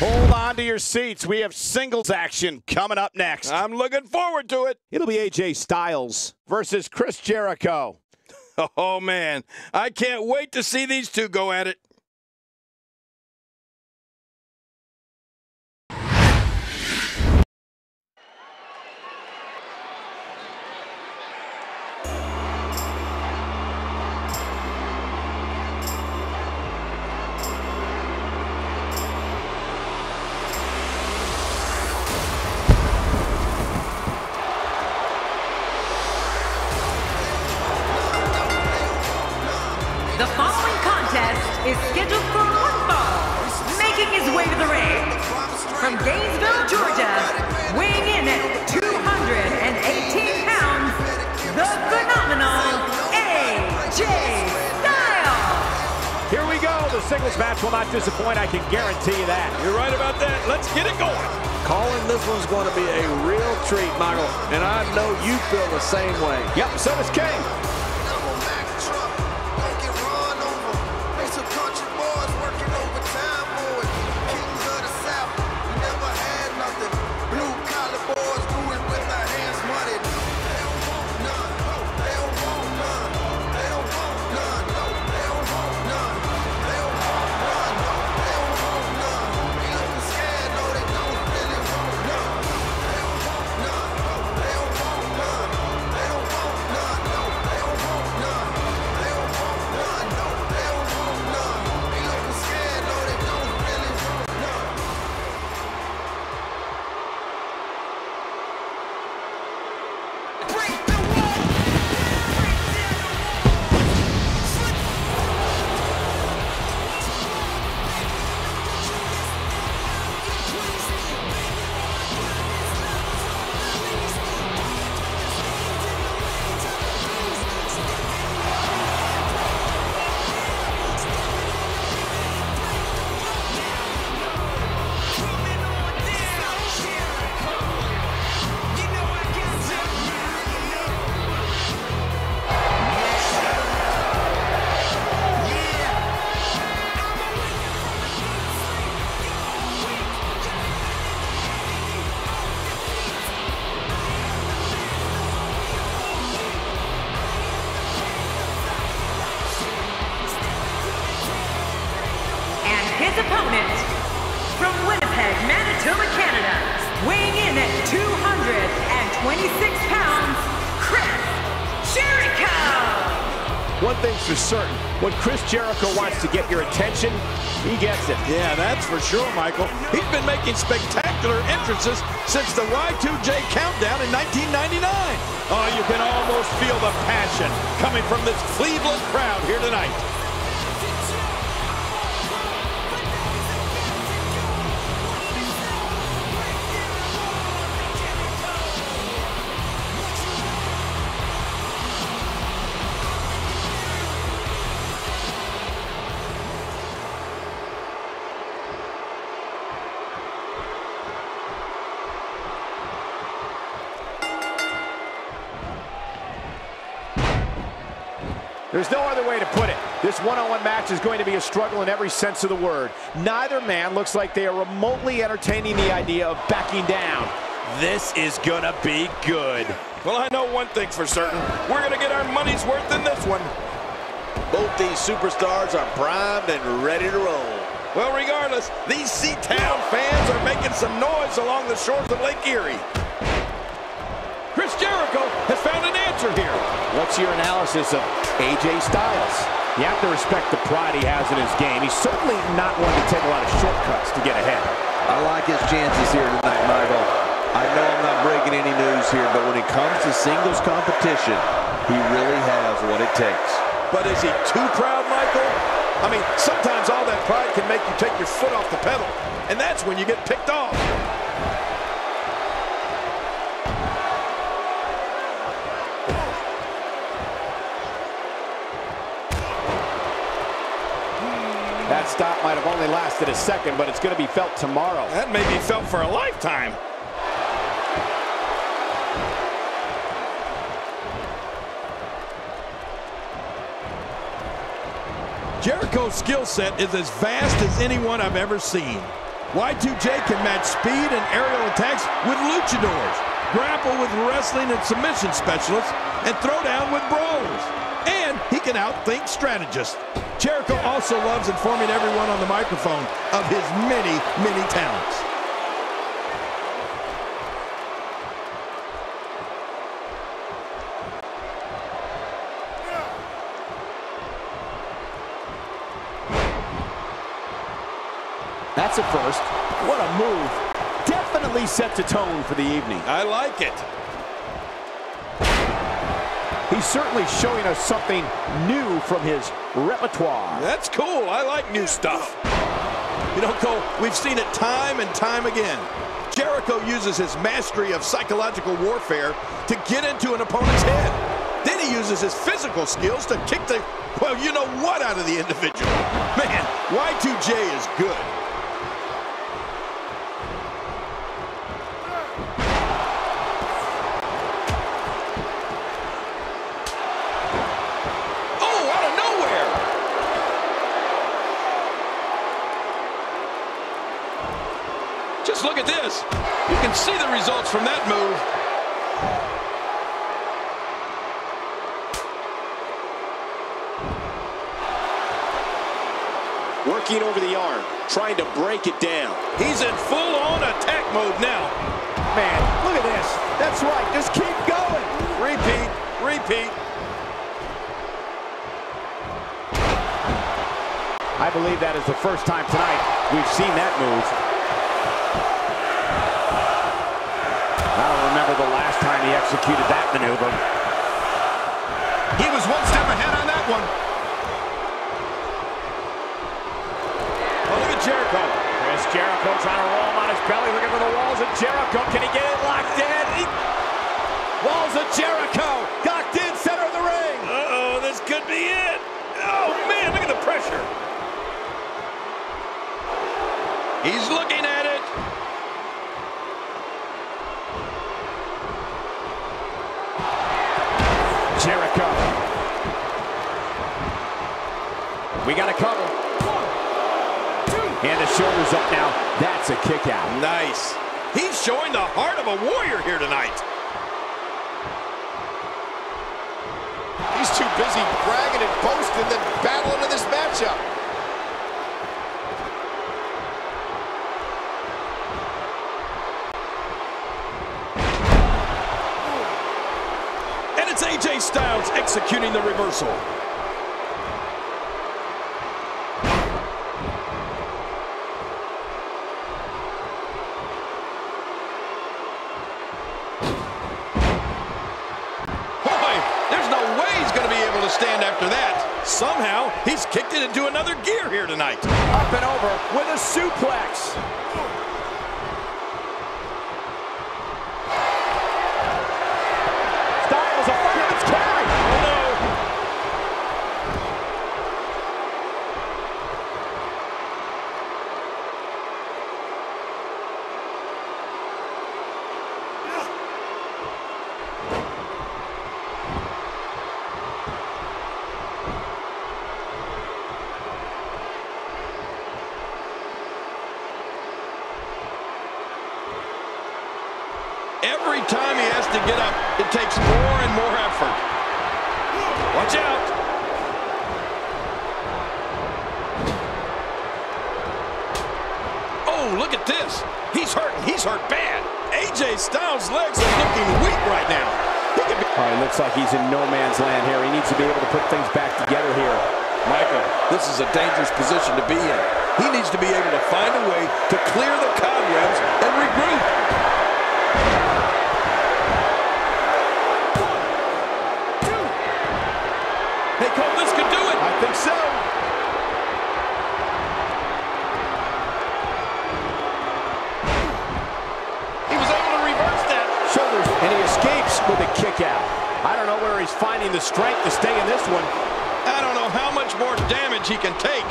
Hold on to your seats. We have singles action coming up next. I'm looking forward to it. It'll be AJ Styles versus Chris Jericho. Oh, man. I can't wait to see these two go at it. The singles match will not disappoint. I can guarantee you that. You're right about that. Let's get it going. Calling this one's going to be a real treat, Michael. And I know you feel the same way. Yep, so does King. Opponent from Winnipeg, Manitoba, Canada, weighing in at 226 pounds, Chris Jericho. One thing's for certain. When Chris Jericho wants to get your attention, he gets it. Yeah, that's for sure, Michael. He's been making spectacular entrances since the Y2J countdown in 1999. Oh, you can almost feel the passion coming from this Cleveland crowd here tonight. There's no other way to put it. This one-on-one match is going to be a struggle in every sense of the word. Neither man looks like they are remotely entertaining the idea of backing down. This is gonna be good. Well, I know one thing for certain. We're going to get our money's worth in this one. Both these superstars are primed and ready to roll. Well, regardless, these Seatown fans are making some noise along the shores of Lake Erie. Chris Jericho has found an answer here. What's your analysis of AJ Styles? You have to respect the pride he has in his game. He's certainly not one to take a lot of shortcuts to get ahead. I like his chances here tonight, Michael. I know I'm not breaking any news here, but when it comes to singles competition, he really has what it takes. But is he too proud, Michael? I mean, sometimes all that pride can make you take your foot off the pedal, and that's when you get picked off. That stop might have only lasted a second, but it's going to be felt tomorrow. That may be felt for a lifetime. Jericho's skill set is as vast as anyone I've ever seen. Y2J can match speed and aerial attacks with luchadors, grapple with wrestling and submission specialists, and throw down with brawlers. And he can outthink strategists. Also loves informing everyone on the microphone of his many, many talents. That's a first. What a move. Definitely sets a tone for the evening. I like it. He's certainly showing us something new from his repertoire. That's cool. I like new stuff. You know, Cole, we've seen it time and time again. Jericho uses his mastery of psychological warfare to get into an opponent's head. Then he uses his physical skills to kick the, well, you know what out of the individual. Man, Y2J is good. Can see the results from that move. Working over the arm, trying to break it down. He's in full-on attack mode now. Man, look at this. That's right. Just keep going. Repeat, repeat. I believe that is the first time tonight we've seen that move. The last time he executed that maneuver. He was one step ahead on that one. Oh, look at Jericho. Chris Jericho trying to roll him on his belly, looking for the walls of Jericho. Can he get it locked in? He- Walls of Jericho, locked in, center of the ring. Uh-oh, this could be it. Oh, man, look at the pressure. He's looking at it. Jericho. We got a cover. And the shoulders up now. That's a kick out. Nice. He's showing the heart of a warrior here tonight. He's too busy bragging and boasting than battling in this matchup. It's AJ Styles executing the reversal. Boy, there's no way he's going to be able to stand after that. Somehow, he's kicked it into another gear here tonight. Up and over with a suplex. Styles a fireman's carry. Oh, no. Every time he has to get up, it takes more and more effort. Watch out. Oh, look at this. He's hurting. He's hurt bad. AJ Styles' legs are looking weak right now. He could be he looks like he's in no man's land here. He needs to be able to put things back together here. Michael, this is a dangerous position to be in. He needs to be able to find a way to clear the cobwebs and regroup. With a kick out. I don't know where he's finding the strength to stay in this one. I don't know how much more damage he can take.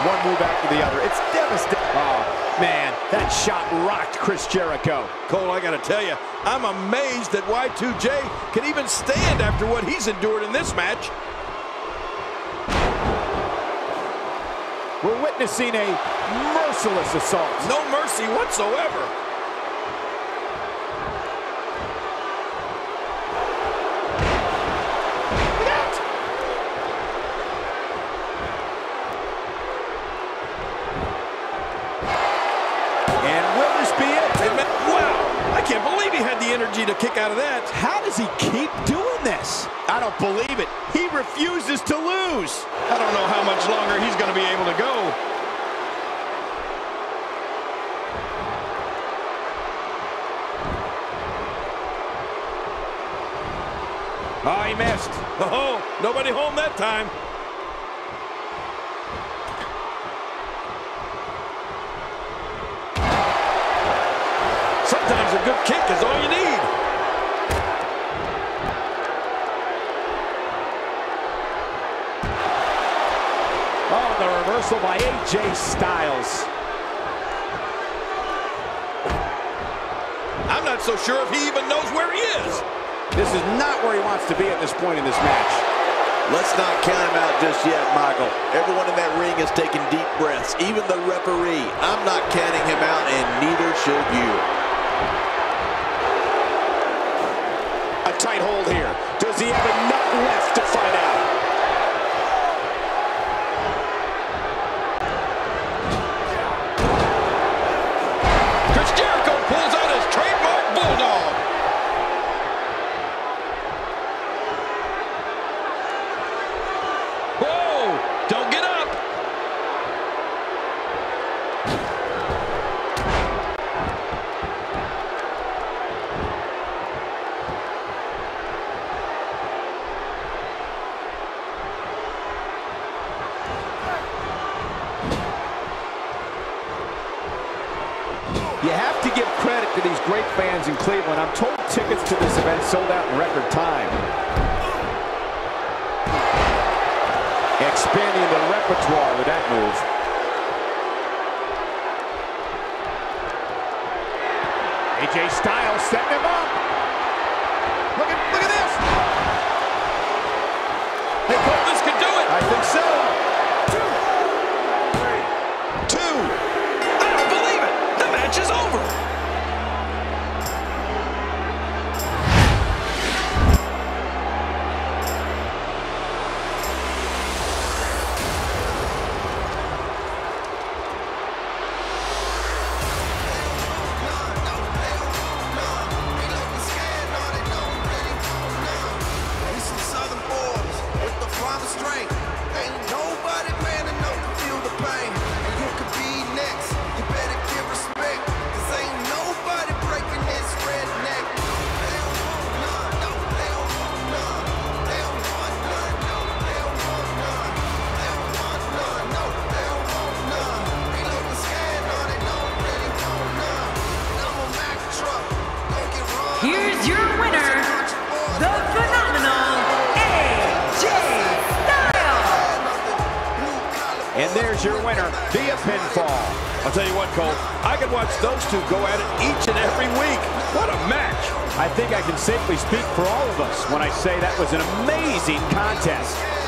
One move after the other. It's devastating. Oh, man, that shot rocked Chris Jericho. Cole, I got to tell you, I'm amazed that Y2J can even stand after what he's endured in this match. We're witnessing a merciless assault. No mercy whatsoever. Energy to kick out of that. How does he keep doing this? I don't believe it. He refuses to lose. I don't know how much longer he's going to be able to go. Oh, he missed. Oh, nobody home that time. Sometimes a good kick is all you need. Reversal by AJ Styles. I'm not so sure if he even knows where he is. This is not where he wants to be at this point in this match. Let's not count him out just yet, Michael. Everyone in that ring is taking deep breaths, even the referee. I'm not counting him out, and neither should you. A tight hold here. Does he have enough left to fight out? Record time. Expanding the repertoire with that move. AJ Styles setting him up. Look at, look at this. They thought this could do it. I think so. Two. I don't believe it. The match is over. And there's your winner via pinfall. I'll tell you what, Cole. I could watch those two go at it each and every week. What a match. I think I can safely speak for all of us when I say that was an amazing contest.